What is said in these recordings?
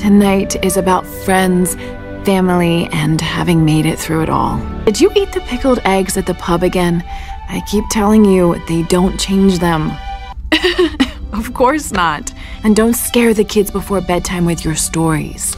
Tonight is about friends, family, and having made it through it all. Did you eat the pickled eggs at the pub again? I keep telling you, they don't change them. of course not. And don't scare the kids before bedtime with your stories.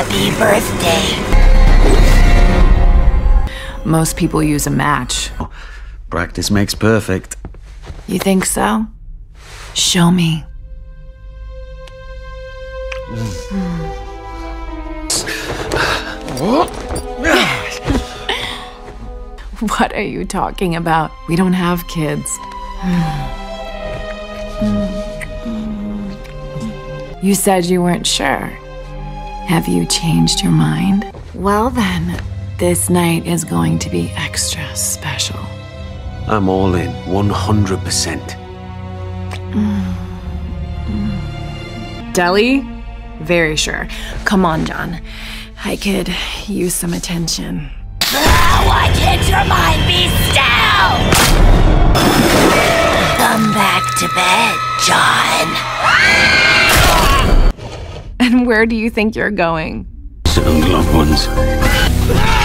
Happy birthday. Most people use a match. Practice makes perfect. You think so? Show me. what are you talking about? We don't have kids. you said you weren't sure. Have you changed your mind? Well, then, this night is going to be extra special. I'm all in, 100%. Mm. Deli? Very sure. Come on, John. I could use some attention. Why can't your mind be still? Come back to bed, John. And where do you think you're going? Seven loved ones.